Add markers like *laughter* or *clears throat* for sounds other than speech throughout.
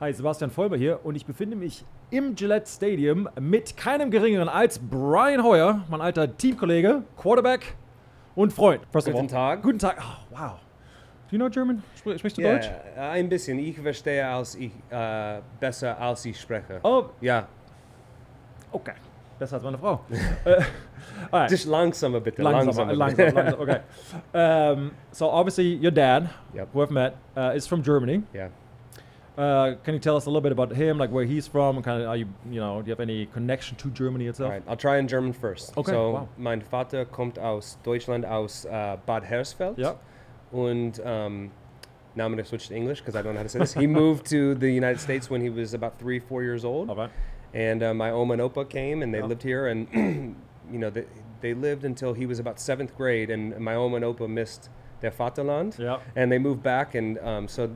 Hi, Sebastian Vollmer hier und ich befinde mich im Gillette Stadium mit keinem geringeren als Brian Hoyer, mein alter Teamkollege, Quarterback und Freund. First Guten Tag. Guten Tag. Oh, wow. Do you know German? Sprichst du ja, Deutsch? Ein bisschen. Ich verstehe als ich, äh, besser, als ich spreche. Oh. Ja. Okay. Besser als meine Frau. *laughs* uh, Just langsamer bitte. Langsamer, langsamer, langsamer. *laughs* Okay. Um, so obviously your dad, yep. who I've met, uh, is from Germany. Yeah. Uh, can you tell us a little bit about him, like where he's from, and kind of are you, you know, do you have any connection to Germany itself? Right, I'll try in German first. Okay. So, wow. mein Vater kommt aus Deutschland, aus uh, Bad Hersfeld. Yeah. Und um, now I'm going to switch to English because I don't know how to say this. he *laughs* moved to the United States when he was about three, four years old. All right. And uh, my Oma and Opa came and they Yeah. lived here, and *clears throat* you know they, they lived until he was about seventh grade, and my Oma and Opa missed their Vaterland, Yeah. and they moved back, and um, so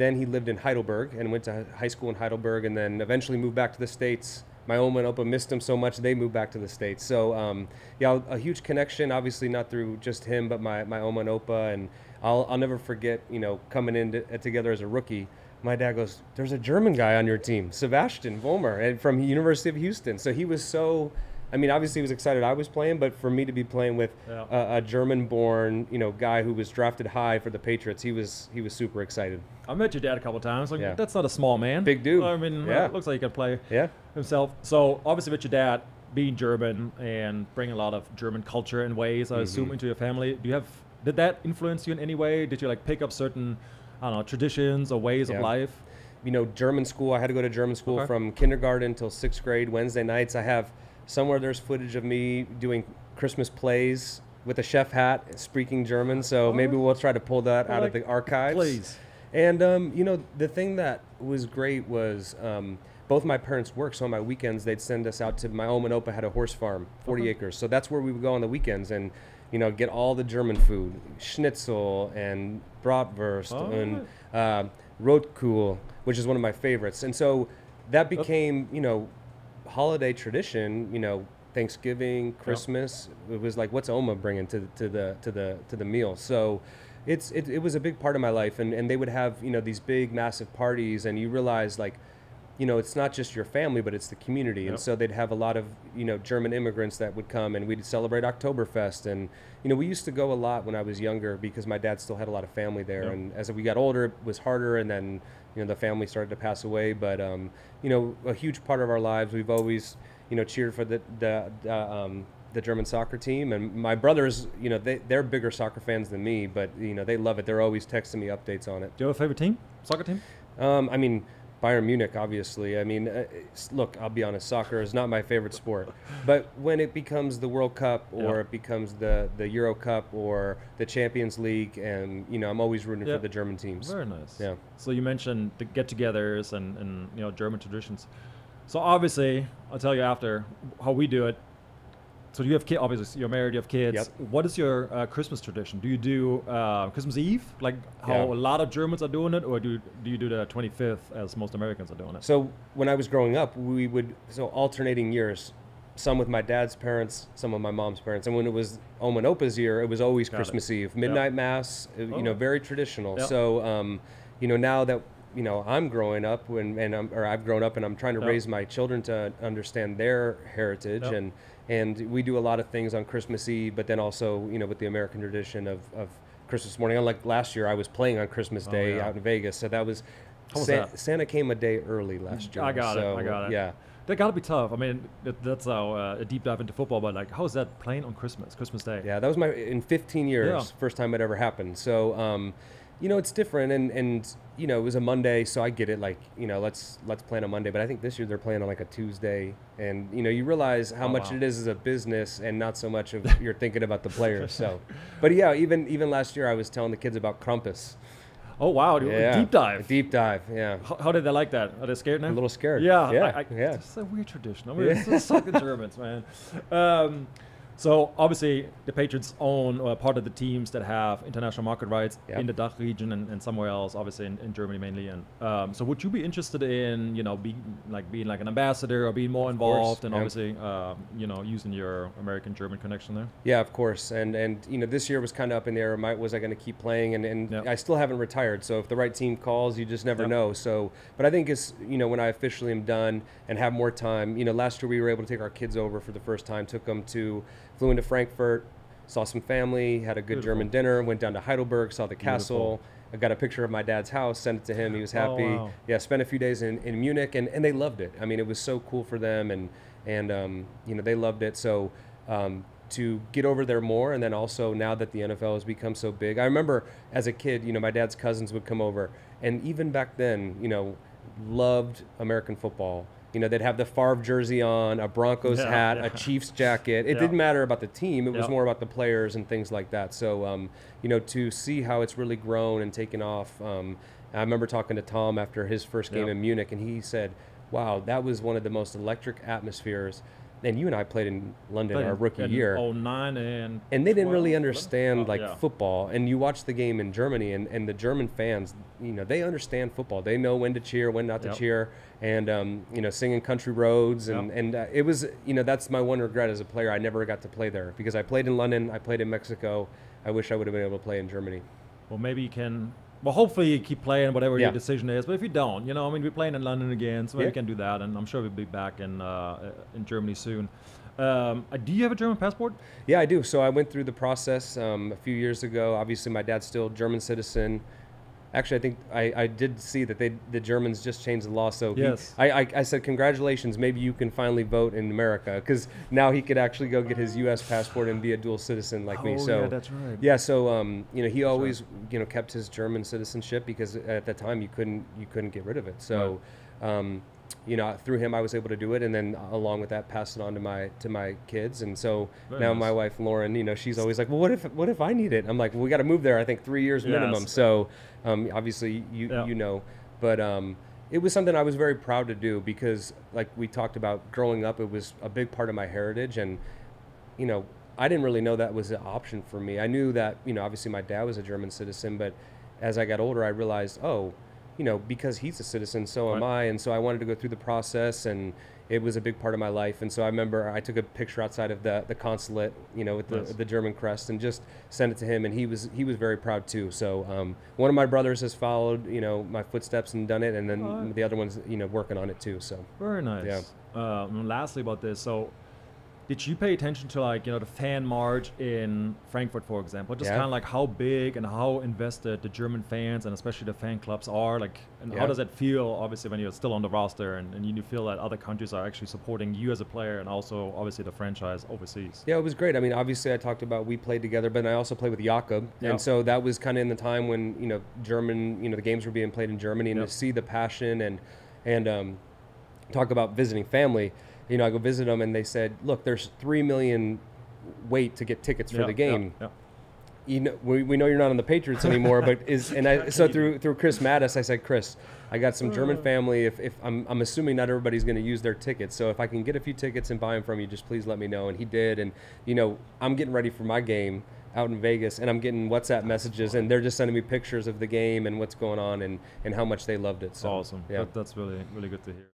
then he lived in Heidelberg and went to high school in Heidelberg, and then eventually moved back to the states. My Oma and Opa missed him so much they moved back to the states. So um, yeah, a huge connection. Obviously not through just him, but my, my Oma and Opa, and I'll I'll never forget you know coming in to, together as a rookie my dad goes, "There's a German guy on your team, Sebastian Vollmer, and from University of Houston." So he was so, I mean, obviously he was excited I was playing, but for me to be playing with Yeah. a, a German-born, you know, guy who was drafted high for the Patriots, he was he was super excited. I met your dad a couple times. Like Yeah. that's not a small man. Big dude. I mean, Yeah. looks like he could play Yeah. himself. So obviously, with your dad being German and bringing a lot of German culture and ways, I assume Mhm. into your family. Do you have? Did that influence you in any way? Did you like pick up certain, I don't know, traditions or ways Yeah. of life? you know, German school. I had to go to German school Okay. from kindergarten till sixth grade. Wednesday nights, I have somewhere there's footage of me doing Christmas plays with a chef hat, speaking German. So Oh. maybe we'll try to pull that out like of the archives. Please. And um, you know, the thing that was great was um, both my parents worked. So on my weekends, they'd send us out to my Oma and Opa had a horse farm, 40 Okay. acres. So that's where we would go on the weekends and you know get all the German food, schnitzel and bratwurst Oh, and uh, rotkohl, which is one of my favorites. And so that became you know holiday tradition. You know. Thanksgiving, Christmas, it was like, what's Oma bringing to, to the to the to the meal? So, it's it, it was a big part of my life and, and they would have you know these big massive parties and you realize like you know it's not just your family but it's the community and so they'd have a lot of you know german immigrants that would come and we'd celebrate oktoberfest and you know we used to go a lot when i was younger because my dad still had a lot of family there Yep. and as we got older it was harder and then you know the family started to pass away but um, you know a huge part of our lives we've always you know cheered for the the, the um, the German soccer team and my brothers, you know, they, they're bigger soccer fans than me, but you know, they love it. They're always texting me updates on it. Do you have a favorite team? Soccer team? Um, I mean, Bayern Munich, obviously. I mean, uh, look, I'll be honest, soccer is not my favorite sport. But when it becomes the World Cup or Yeah. it becomes the, the Euro Cup or the Champions League, and, you know, I'm always rooting Yeah. for the German teams. Very nice. Yeah. So you mentioned the get-togethers and, and you know German traditions. So obviously, I'll tell you after how we do it. So you have kids. Obviously, you're married. You have kids. Yep. What is your uh, Christmas tradition? Do you do uh, Christmas Eve, like how Yeah. a lot of Germans are doing it, or do do you do the 25th as most Americans are doing it? So when I was growing up, we would, so alternating years, some with my dad's parents, some with my mom's parents. And when it was Oma and Opa's year, it was always Got it. Christmas Eve, midnight mass, uh, you know, Oh. very traditional. Yeah. So, um, you know, now that, you know, I'm growing up when, and I'm, or I've grown up and I'm trying to Yeah. raise my children to understand their heritage Yeah. and, and we do a lot of things on Christmas Eve, but then also, you know, with the American tradition of, of Christmas morning. Unlike last year, I was playing on Christmas Oh, Day yeah. out in Vegas. So that was, Sa- that? Santa came a day early last year. I got it. I got it. Yeah. That gotta be tough. I mean, that, that's uh, a deep dive into football. But like, how is that playing on Christmas, Christmas Day? Yeah, that was my in 15 years Yeah. first time it ever happened. So, um, you know, it's different, and and you know, it was a Monday, so I get it. Like, you know, let's let's plan on Monday. But I think this year they're playing on like a Tuesday, and you know, you realize how Oh, much wow. it is as a business, and not so much of *laughs* you're thinking about the players. So, *laughs* but yeah, even even last year I was telling the kids about Krampus. Oh wow, Yeah, deep dive. A deep dive. Yeah, How, how did they like that? Are they scared now? a little scared. Yeah, yeah, I, I, yeah. It's a weird tradition. I mean, *laughs* it's just like the Germans, man. Um, So obviously, the Patriots own uh, part of the teams that have international market rights Yep. in the Dach region and, and somewhere else, obviously in, in Germany mainly. And um, so, would you be interested in, you know, being like being like an ambassador or being more Of course, involved and yeah. obviously, uh, you know, using your American-German connection there? Yeah, of course. And and you know, this year was kind of up in the air. Might was I going to keep playing? And and Yep. I still haven't retired. So if the right team calls, you just never Yep. know. So, but I think it's you know when I officially am done and have more time. You know, last year we were able to take our kids over for the first time. Took them to flew into Frankfurt, saw some family, had a good Beautiful. German dinner. Went down to Heidelberg, saw the Beautiful. castle. I got a picture of my dad's house, sent it to him. He was Oh, happy. wow. Yeah, spent a few days in, in Munich, and, and they loved it. I mean, it was so cool for them, and and um, you know they loved it. So um, to get over there more, and then also now that the NFL has become so big, I remember as a kid, you know, my dad's cousins would come over, and even back then, you know, loved American football. You know, they'd have the Favre jersey on, a Broncos Yeah, hat, yeah. a Chiefs jacket. It Yeah. didn't matter about the team; it was more about the players and things like that. So, um, you know, to see how it's really grown and taken off. Um, I remember talking to Tom after his first game in Munich, and he said, "Wow, that was one of the most electric atmospheres." And you and I played in London Played our rookie in year, 09 and and they didn't really understand Oh, like yeah. football. And you watch the game in Germany, and, and the German fans, you know, they understand football. They know when to cheer, when not to Yep. cheer, and um, you know, singing country roads, and Yep. and uh, it was, you know, that's my one regret as a player. I never got to play there because I played in London, I played in Mexico. I wish I would have been able to play in Germany. Well, maybe you can. Well, hopefully you keep playing whatever Yeah. your decision is. But if you don't, you know, I mean, we're playing in London again, so Yeah. we can do that, and I'm sure we'll be back in uh, in Germany soon. Um, uh, do you have a German passport? Yeah, I do. So I went through the process um, a few years ago. Obviously, my dad's still German citizen. Actually, I think I, I did see that they the Germans just changed the law. So he- Yes. I, I, I said congratulations. Maybe you can finally vote in America because now he could actually go get his U.S. passport and be a dual citizen like me. Oh, So yeah, that's right. Yeah, so um, you know he always you know kept his German citizenship because at that time you couldn't you couldn't get rid of it. So. Um, you know, through him, I was able to do it, and then along with that, pass it on to my to my kids, and so Very now nice. my wife Lauren, you know, she's always like, "Well, what if what if I need it?" I'm like, well, "We got to move there. I think three years minimum." Yes. So, um, obviously, you Yeah. you know, but um, it was something I was very proud to do because, like we talked about, growing up, it was a big part of my heritage, and you know, I didn't really know that was an option for me. I knew that, you know, obviously my dad was a German citizen, but as I got older, I realized, oh, you know, because he's a citizen, so am Right. I, and so I wanted to go through the process, and it was a big part of my life. And so I remember I took a picture outside of the, the consulate, you know, with the, Nice. the German crest, and just sent it to him, and he was he was very proud too. So um, one of my brothers has followed, you know, my footsteps and done it, and then Alright. the other one's, you know, working on it too. So Very nice. Uh, and lastly, about this, so did you pay attention to like you know the fan march in Frankfurt, for example? Just Yeah. kind of like how big and how invested the German fans and especially the fan clubs are. Like, and how does that feel? Obviously, when you're still on the roster and, and you feel that other countries are actually supporting you as a player and also obviously the franchise overseas. Yeah, it was great. I mean, obviously, I talked about we played together, but I also played with Jakob, Yeah. and so that was kind of in the time when you know German, you know, the games were being played in Germany, and Yeah. to see the passion and and um, talk about visiting family. You know, I go visit them, and they said, "Look, there's three million wait to get tickets for Yeah, the game. Yeah, You know, we, we know you're not on the Patriots anymore, but is and I so *laughs* through through Chris Mattis, I said, Chris, I got some German Uh. family. If, if I'm, I'm assuming not everybody's going to use their tickets, so if I can get a few tickets and buy them from you, just please let me know. And he did, and you know, I'm getting ready for my game out in Vegas, and I'm getting WhatsApp messages, and they're just sending me pictures of the game and what's going on, and and how much they loved it. So awesome. Yeah. That, that's really really good to hear.